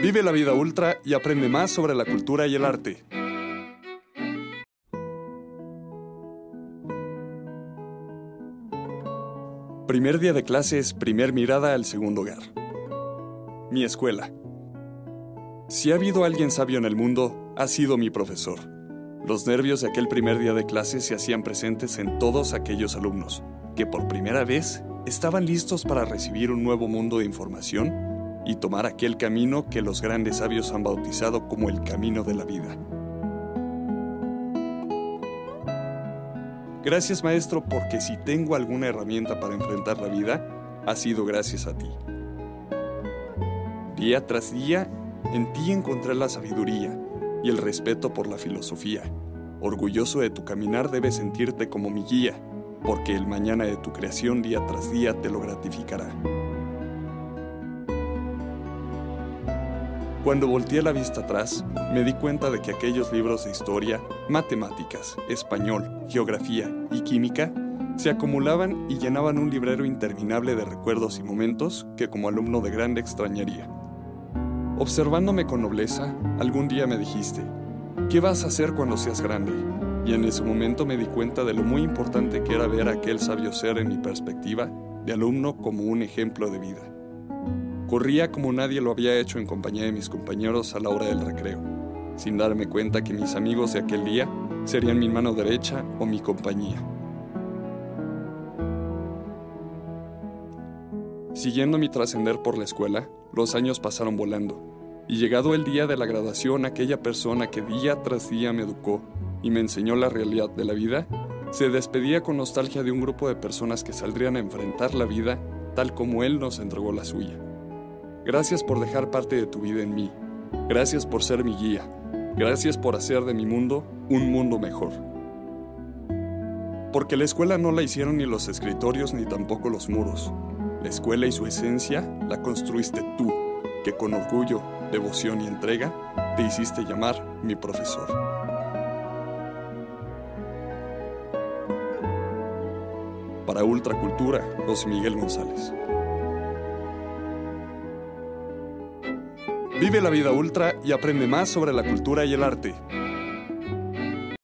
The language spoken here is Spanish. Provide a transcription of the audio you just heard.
Vive la vida ultra y aprende más sobre la cultura y el arte. Primer día de clases, primer mirada al segundo hogar. Mi escuela. Si ha habido alguien sabio en el mundo, ha sido mi profesor. Los nervios de aquel primer día de clases se hacían presentes en todos aquellos alumnos, que por primera vez estaban listos para recibir un nuevo mundo de información y tomar aquel camino que los grandes sabios han bautizado como el camino de la vida. Gracias maestro porque si tengo alguna herramienta para enfrentar la vida, ha sido gracias a ti. Día tras día, en ti encontré la sabiduría y el respeto por la filosofía. Orgulloso de tu caminar debes sentirte como mi guía, porque el mañana de tu creación día tras día te lo gratificará. Cuando volteé la vista atrás, me di cuenta de que aquellos libros de historia, matemáticas, español, geografía y química se acumulaban y llenaban un librero interminable de recuerdos y momentos que como alumno de grande extrañaría. Observándome con nobleza, algún día me dijiste, ¿qué vas a hacer cuando seas grande? Y en ese momento me di cuenta de lo muy importante que era ver a aquel sabio ser en mi perspectiva de alumno como un ejemplo de vida. Corría como nadie lo había hecho en compañía de mis compañeros a la hora del recreo, sin darme cuenta que mis amigos de aquel día serían mi mano derecha o mi compañía. Siguiendo mi trascender por la escuela, los años pasaron volando, y llegado el día de la graduación, aquella persona que día tras día me educó y me enseñó la realidad de la vida, se despedía con nostalgia de un grupo de personas que saldrían a enfrentar la vida tal como Él nos entregó la suya. Gracias por dejar parte de tu vida en mí. Gracias por ser mi guía. Gracias por hacer de mi mundo un mundo mejor. Porque la escuela no la hicieron ni los escritorios ni tampoco los muros. La escuela y su esencia la construiste tú, que con orgullo, devoción y entrega te hiciste llamar mi profesor. Para Ultracultura, José Miguel González. Vive la vida ultra y aprende más sobre la cultura y el arte.